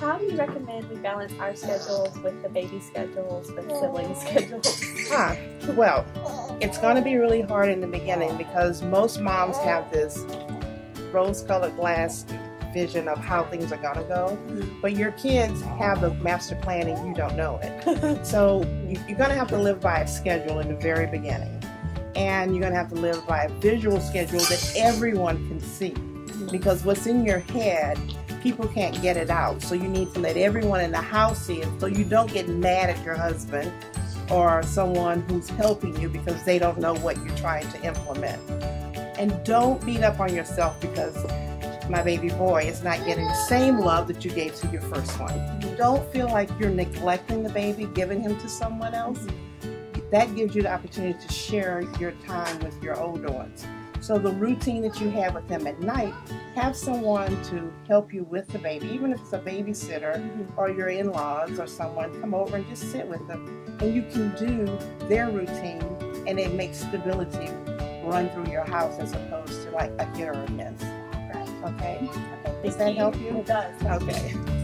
How do you recommend we balance our schedules with the baby schedules, with sibling schedules? Huh. Well, it's going to be really hard in the beginning because most moms have this rose-colored glass vision of how things are going to go, mm-hmm. but your kids have the master plan and you don't know it. so you're going to have to live by a schedule in the very beginning. And you're going to have to live by a visual schedule that everyone can see. Mm-hmm. Because what's in your head, people can't get it out. So you need to let everyone in the house see it so you don't get mad at your husband or someone who's helping you because they don't know what you're trying to implement. And don't beat up on yourself because my baby boy is not getting the same love that you gave to your first one. Don't feel like you're neglecting the baby, giving him to someone else. Mm-hmm. That gives you the opportunity to share your time with your older ones. So the routine that you have with them at night, have someone to help you with the baby, even if it's a babysitter Mm-hmm. or your in-laws or someone, come over and just sit with them. And you can do their routine and it makes stability run through your house as opposed to like a hit or a miss. Okay? Does that help you? It does. Okay.